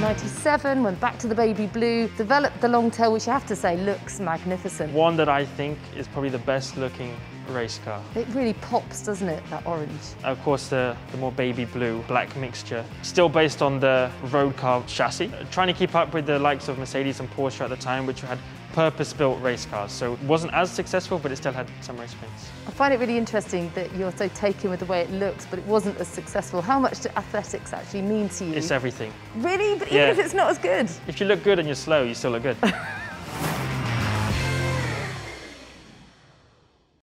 97, went back to the baby blue, developed the long tail, which I have to say looks magnificent. One that I think is probably the best looking race car. It really pops, doesn't it, that orange? Of course, the, the more baby blue, black mixture. Still based on the road car chassis. Trying to keep up with the likes of Mercedes and Porsche at the time, which had purpose-built race cars. So it wasn't as successful, but it still had some race wins. I find it really interesting that you're so taken with the way it looks, but it wasn't as successful. How much do aesthetics actually mean to you? It's everything. Really? Even Yeah. if it's not as good? If you look good and you're slow, you still look good.